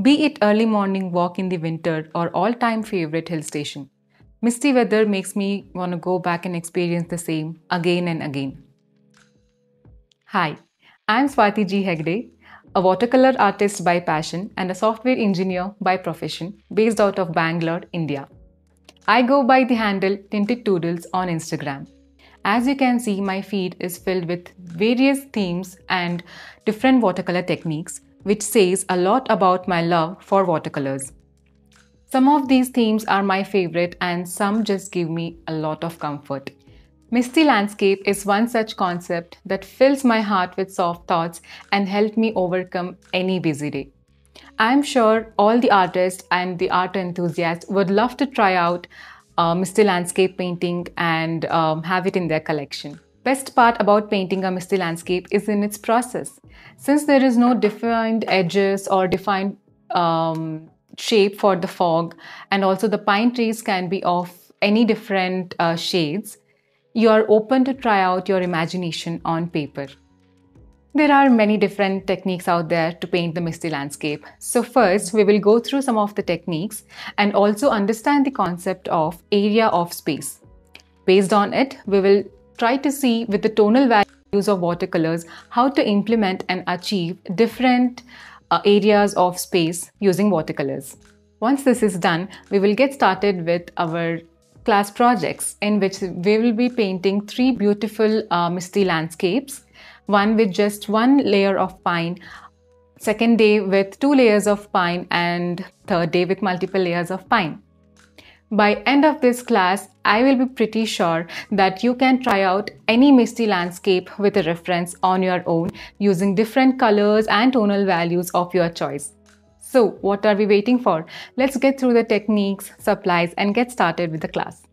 Be it early morning walk in the winter or all time favorite hill station. Misty weather makes me want to go back and experience the same again and again. Hi, I'm Swathi G. Hegde, a watercolor artist by passion and a software engineer by profession based out of Bangalore, India. I go by the handle Tinted Toodles on Instagram. As you can see, my feed is filled with various themes and different watercolor techniques which says a lot about my love for watercolors. Some of these themes are my favorite and some just give me a lot of comfort. Misty landscape is one such concept that fills my heart with soft thoughts and help me overcome any busy day. I'm sure all the artists and the art enthusiasts would love to try out uh, misty landscape painting and um, have it in their collection. Best part about painting a misty landscape is in its process. Since there is no defined edges or defined um, shape for the fog, and also the pine trees can be of any different uh, shades, you are open to try out your imagination on paper. There are many different techniques out there to paint the misty landscape. So first, we will go through some of the techniques and also understand the concept of area of space. Based on it, we will try to see with the tonal values of watercolors how to implement and achieve different uh, areas of space using watercolors. Once this is done, we will get started with our class projects in which we will be painting three beautiful uh, misty landscapes, one with just one layer of pine, second day with two layers of pine and third day with multiple layers of pine. By end of this class, I will be pretty sure that you can try out any misty landscape with a reference on your own using different colors and tonal values of your choice. So what are we waiting for? Let's get through the techniques, supplies and get started with the class.